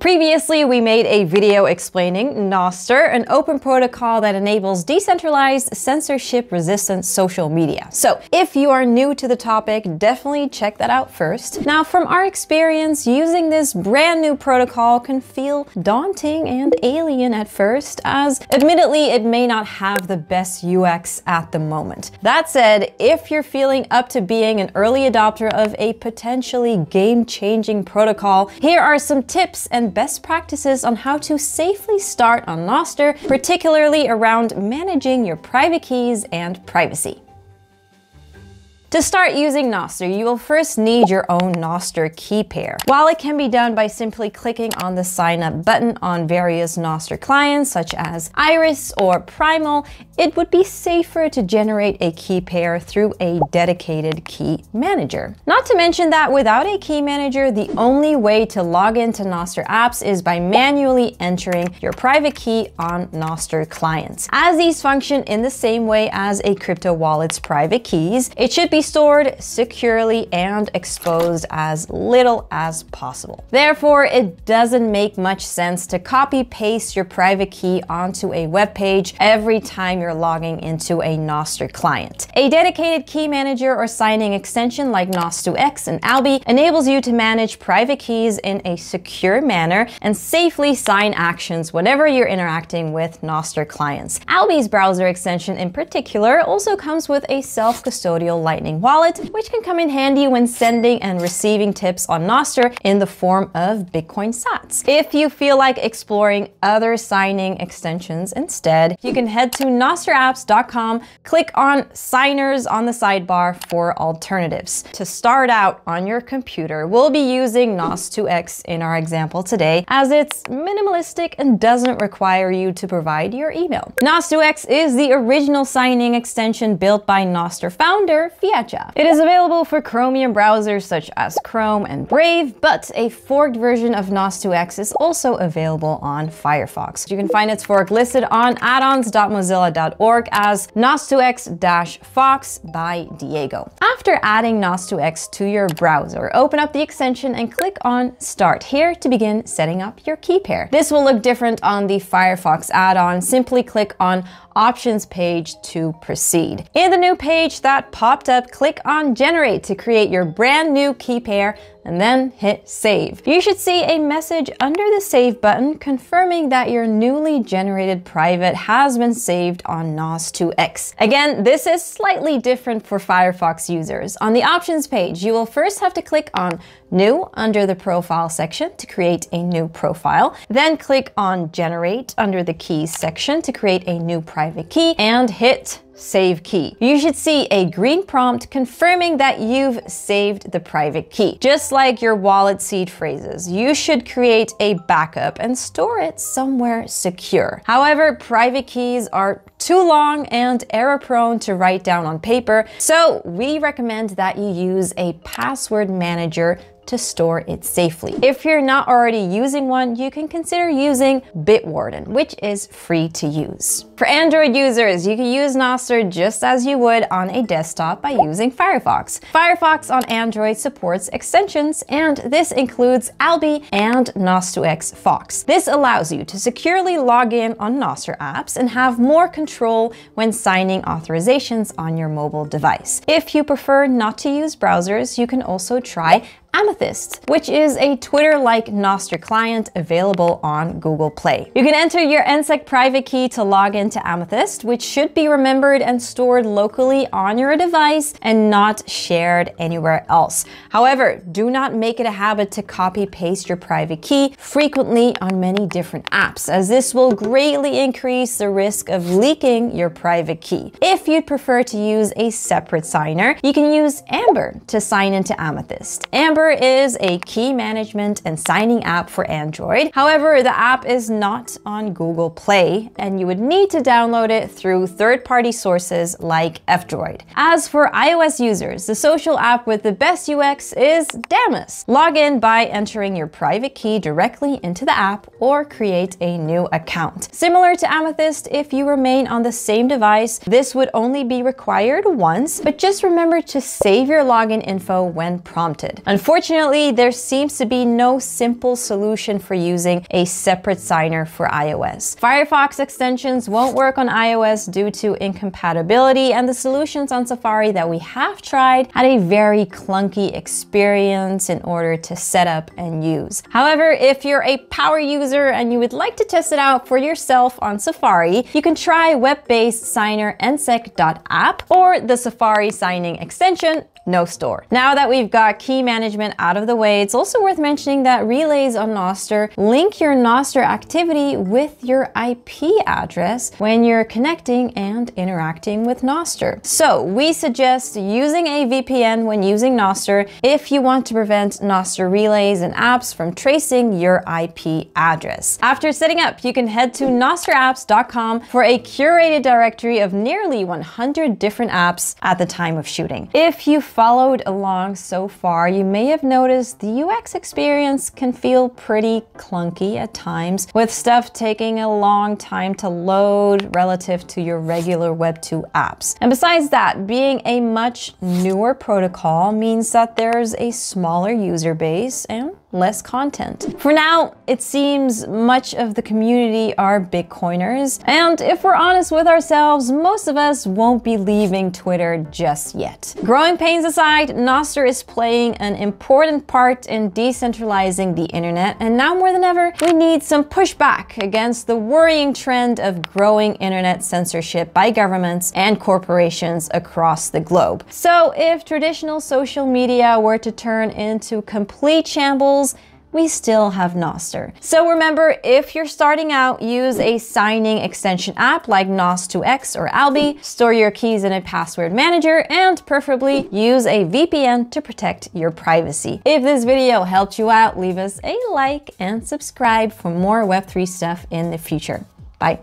Previously, we made a video explaining Nostr, an open protocol that enables decentralized, censorship-resistant social media. So if you are new to the topic, definitely check that out first. Now, from our experience, using this brand new protocol can feel daunting and alien at first, as admittedly, it may not have the best UX at the moment. That said, if you're feeling up to being an early adopter of a potentially game-changing protocol, here are some tips and best practices on how to safely start on Nostr, particularly around managing your private keys and privacy. To start using Nostr, you will first need your own Nostr key pair. While it can be done by simply clicking on the sign up button on various Nostr clients such as Iris or Primal, it would be safer to generate a key pair through a dedicated key manager. Not to mention that without a key manager, the only way to log into Nostr apps is by manually entering your private key on Nostr clients. As these function in the same way as a crypto wallet's private keys, it should be stored securely and exposed as little as possible. Therefore, it doesn't make much sense to copy paste your private key onto a web page every time you're logging into a Nostr client. A dedicated key manager or signing extension like Nos2x and Alby enables you to manage private keys in a secure manner and safely sign actions whenever you're interacting with Nostr clients. Alby's browser extension in particular also comes with a self-custodial Lightning wallet, which can come in handy when sending and receiving tips on Nostr in the form of Bitcoin sats. If you feel like exploring other signing extensions instead, you can head to nostrapps.com, click on signers on the sidebar for alternatives. To start out on your computer, we'll be using Nos2x in our example today, as it's minimalistic and doesn't require you to provide your email. Nos2x is the original signing extension built by Nostr founder fiatjaf it is available for Chromium browsers such as Chrome and Brave, but a forked version of Nos2x is also available on Firefox. You can find its fork listed on as Nos2x-Fox by Diego. After adding Nos2x to your browser, open up the extension and click on Start here to begin setting up your key pair. This will look different on the Firefox add-on. Simply click on Options page to proceed. In the new page that popped up, click on Generate to create your brand new key pair and then hit save. You should see a message under the save button confirming that your newly generated private has been saved on Nos2x. Again, this is slightly different for Firefox users. On the options page, you will first have to click on new under the profile section to create a new profile. Then click on generate under the keys section to create a new private key and hit save key. You should see a green prompt confirming that you've saved the private key. Just like your wallet seed phrases, you should create a backup and store it somewhere secure. However, private keys are too long and error prone to write down on paper, so we recommend that you use a password manager to store it safely. If you're not already using one, you can consider using Bitwarden, which is free to use. For Android users, you can use Nostr just as you would on a desktop by using Firefox. Firefox on Android supports extensions, and this includes Alby and Nos2x Fox. This allows you to securely log in on Nostr apps and have more control when signing authorizations on your mobile device. If you prefer not to use browsers, you can also try Amethyst, which is a Twitter-like Nostr client available on Google Play. You can enter your NSEC private key to log into Amethyst, which should be remembered and stored locally on your device and not shared anywhere else. However, do not make it a habit to copy paste your private key frequently on many different apps, as this will greatly increase the risk of leaking your private key. If you'd prefer to use a separate signer, you can use Amber to sign into Amethyst. Amber Remember is a key management and signing app for Android. However, the app is not on Google Play and you would need to download it through third-party sources like F-Droid. As for iOS users, the social app with the best UX is Damus. Log in by entering your private key directly into the app or create a new account. Similar to Amethyst, if you remain on the same device, this would only be required once, but just remember to save your login info when prompted. Unfortunately, Unfortunately, there seems to be no simple solution for using a separate signer for iOS. Firefox extensions won't work on iOS due to incompatibility, and the solutions on Safari that we have tried had a very clunky experience in order to set up and use. However, if you're a power user and you would like to test it out for yourself on Safari, you can try web-based signer nsec.app or the Safari signing extension Nostore. Now that we've got key management out of the way, it's also worth mentioning that relays on Nostr link your Nostr activity with your IP address when you're connecting and interacting with Nostr. So we suggest using a VPN when using Nostr if you want to prevent Nostr relays and apps from tracing your IP address. After setting up, you can head to nostrapps.com for a curated directory of nearly 100 different apps at the time of shooting. If you followed along so far, you may have noticed the UX experience can feel pretty clunky at times, with stuff taking a long time to load relative to your regular Web2 apps. And besides that, being a much newer protocol means that there's a smaller user base and less content. For now, it seems much of the community are Bitcoiners, and if we're honest with ourselves, most of us won't be leaving Twitter just yet. Growing pains aside, Nostr is playing an important part in decentralizing the internet, and now more than ever, we need some pushback against the worrying trend of growing internet censorship by governments and corporations across the globe. So if traditional social media were to turn into complete shambles, we still have Nostr. So remember, if you're starting out, use a signing extension app like Nos2x or Alby, store your keys in a password manager, and preferably use a VPN to protect your privacy. If this video helped you out, leave us a like and subscribe for more Web3 stuff in the future. Bye.